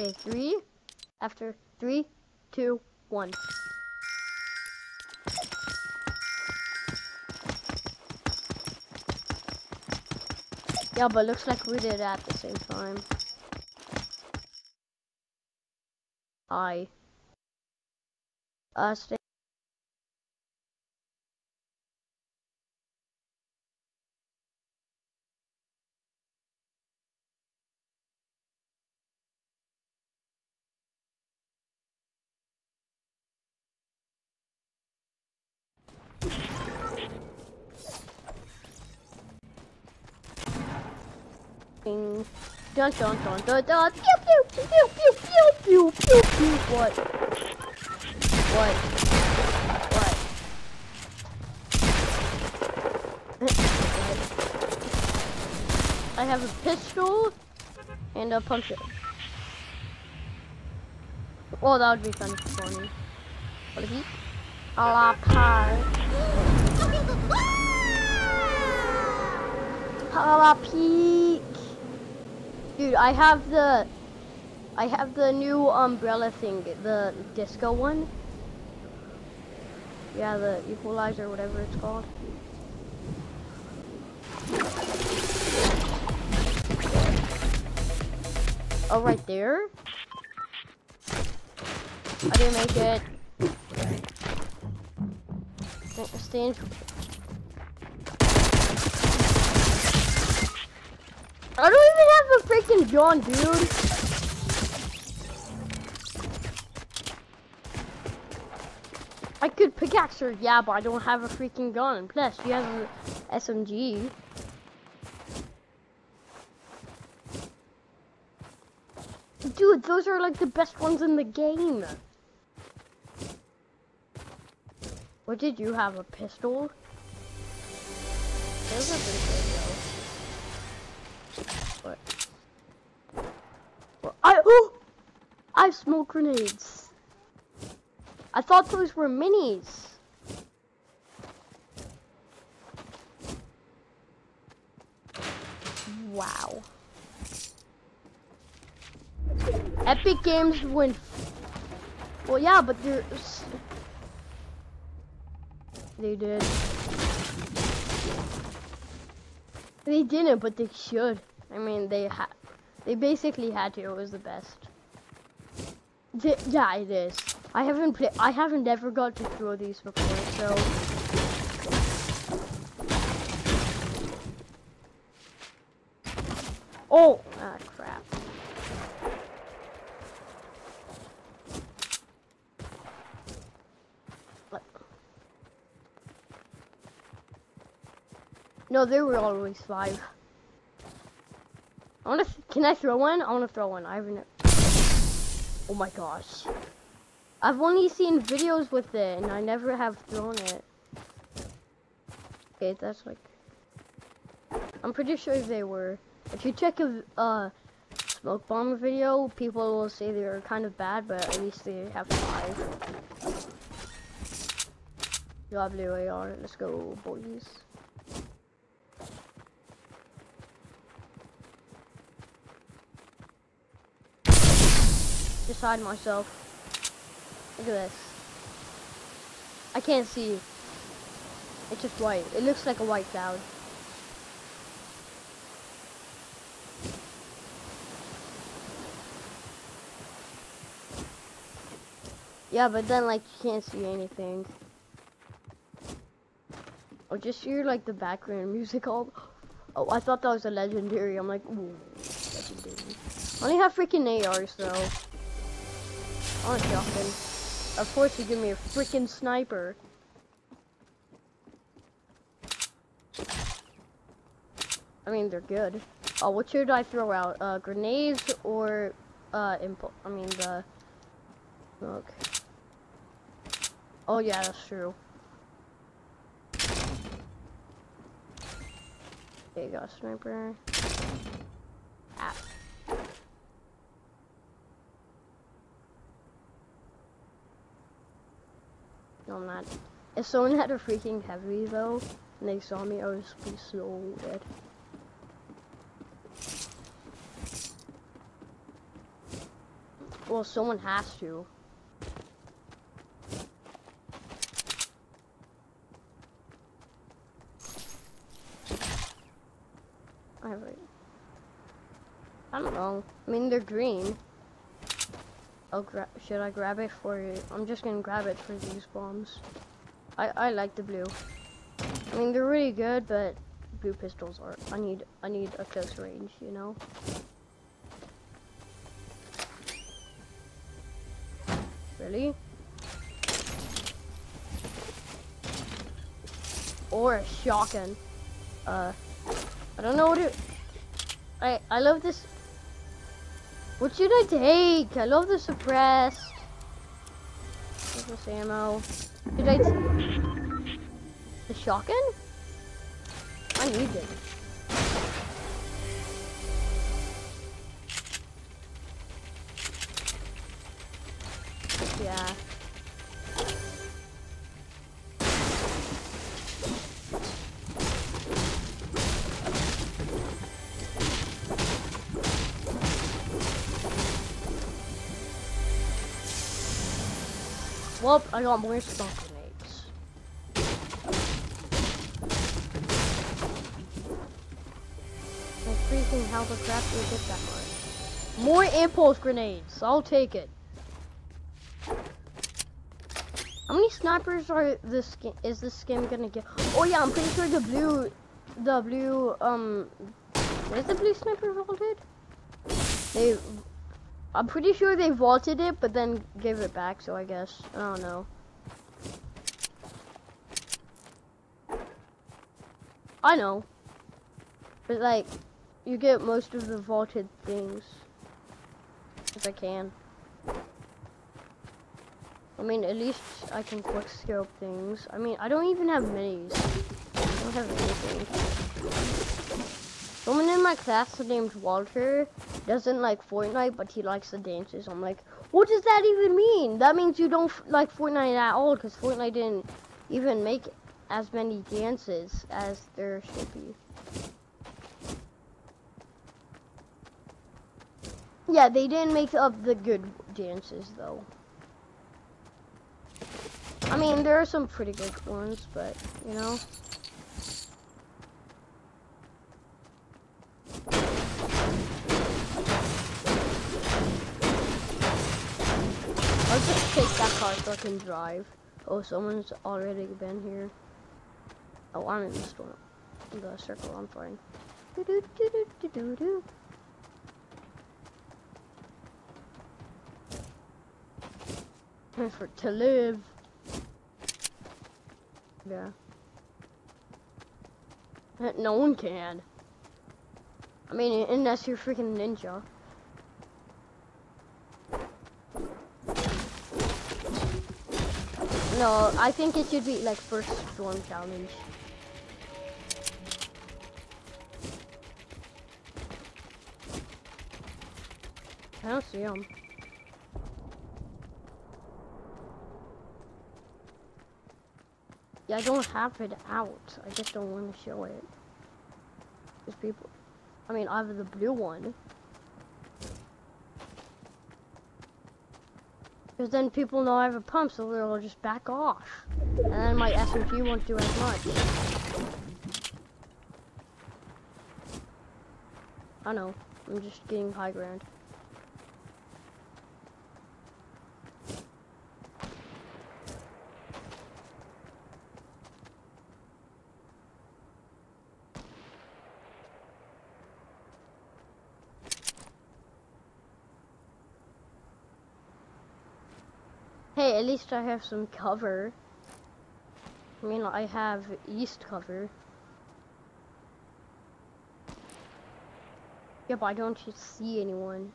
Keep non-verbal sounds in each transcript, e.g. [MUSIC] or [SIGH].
Okay, three. After three, two, one. Yeah, but looks like we did it at the same time. I. Uh, stay. Dun dun dun dun dun. Pew pew pew pew pew pew pew pew. What? What? What? I have a pistol and a puncher. Oh, that would be kind of funny. What is he? A la pie. Peak. Dude, I have the, I have the new umbrella thing, the disco one. Yeah, the equalizer, whatever it's called. Oh, right there. I didn't make it. I don't even have a freaking gun, dude. I could pickaxe her, yeah, but I don't have a freaking gun. Plus, she has an SMG. Dude, those are like the best ones in the game. What did you have? A pistol? Those are pretty good though. What? Well, I oh! I have smoke grenades. I thought those were minis. Wow. Epic Games win. Well, yeah, but they're. They did. They didn't, but they should. I mean, they had. They basically had to. It was the best. Yeah, it is. I haven't played. I haven't ever got to throw these before, so. Oh, ah, crap. No, there were always five. I wanna, can I throw one? I wanna throw one. I haven't. Oh my gosh. I've only seen videos with it, and I never have thrown it. Okay, that's like... I'm pretty sure they were. If you check a uh, smoke bomb video, people will say they're kind of bad, but at least they have five. WAR, let's go, boys. Decide myself. Look at this. I can't see. It's just white. It looks like a white cloud. Yeah, but then like you can't see anything. Or just hear like the background music all. [GASPS] Oh, I thought that was a legendary. I'm like, ooh, legendary. I only have freaking ARs though. Of course you give me a freaking sniper. I mean, they're good. Oh, what should I throw out? Uh, grenades or, uh? I mean, the smoke. Oh, yeah, that's true. Okay, you got a sniper. If someone had a freaking heavy though, and they saw me, I would be so dead. Well, someone has to. I don't know. I mean, they're green. I'll grab. Should I grab it for you? I'm just gonna grab it for these bombs. I I like the blue. I mean, they're really good, but blue pistols are. I need I need a close range, you know. Really? Or a shotgun. Uh, I don't know what it. I I love this. What should I take? I love the suppressed. This ammo. Should I? the shotgun? I need it. Yeah. Well, I got more. Like freaking how the crap do you get that much? More impulse grenades. I'll take it. How many snipers are this skin is this skin gonna get? Oh yeah, I'm pretty sure the blue the blue um where's the blue sniper vaulted? They I'm pretty sure they vaulted it but then gave it back, so I guess I don't know. I know. But like you get most of the vaulted things. If I can. I mean, at least I can quick scope things. I mean, I don't even have minis. I don't have anything. Someone in my class named Walter doesn't like Fortnite, but he likes the dances. I'm like, what does that even mean? That means you don't like Fortnite at all, because Fortnite didn't even make as many dances as there should be. Yeah, they didn't make up the good dances, though. I mean, there are some pretty good ones, but, you know. I'll just take that car so I can drive. Oh, someone's already been here. Oh, I'm in the storm. The circle, I'm fine. Do -do -do for to live. Yeah. [LAUGHS] No one can. I mean, unless you're freaking ninja. No, I think it should be like first storm challenge. I don't see him. Yeah, I don't have it out. I just don't want to show it. There's people, I mean, I have the blue one. Because then people know I have a pump, so they'll just back off. And then my SMG won't do as much. I know. I'm just getting high ground. Hey, at least I have some cover. I mean, I have east cover. Yeah, but I don't see anyone.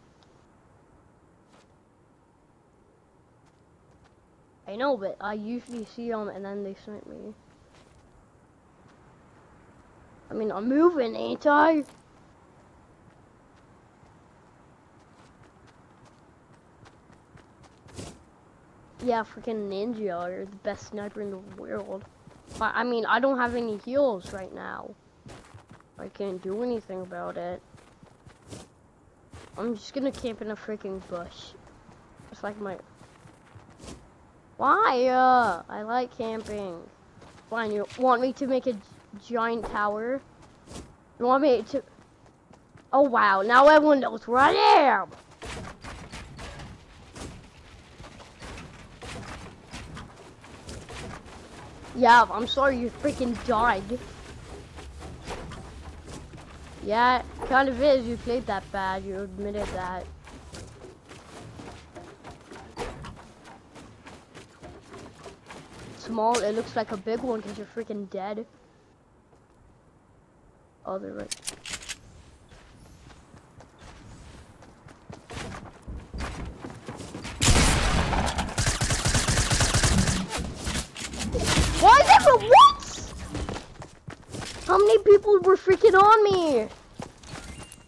I know, but I usually see them and then they snipe me. I mean, I'm moving, ain't I? Yeah, freaking Ninja, you're the best sniper in the world. But, I mean, I don't have any heals right now. I can't do anything about it. I'm just gonna camp in a freaking bush. It's like my. Why? Uh, I like camping. Fine, you want me to make a giant tower? You want me to? Oh wow! Now everyone knows where I am. Yeah, I'm sorry you freaking died. Yeah, kind of is. You played that bad. You admitted that. Small, it looks like a big one because you're freaking dead. Oh, they're right. Why is there what? How many people were freaking on me?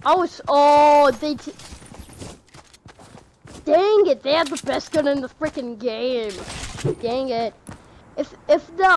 I was oh they Dang it, they had the best gun in the freaking game. Dang it. If if the